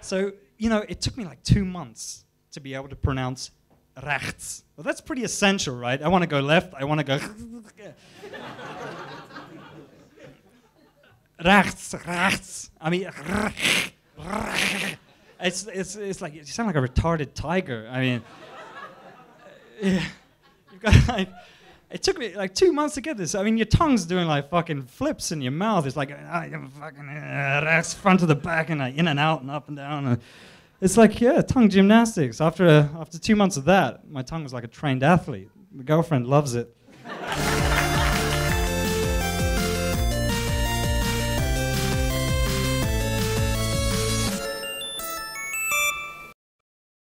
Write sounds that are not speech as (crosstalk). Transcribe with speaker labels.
Speaker 1: So, you know, it took me like two months to be able to pronounce rechts. Well, that's pretty essential, right? I want to go left, I want to go. (laughs) rechts, rechts. I mean, (laughs) it's, it's, it's like, you sound like a retarded tiger. I mean, (laughs) yeah, you've got like, it took me like two months to get this. I mean, your tongue's doing like fucking flips in your mouth. It's like uh, fucking uh, that's front to the back and uh, in and out and up and down. And it's like yeah, tongue gymnastics. After uh, after two months of that, my tongue was like a trained athlete. My girlfriend loves it. (laughs)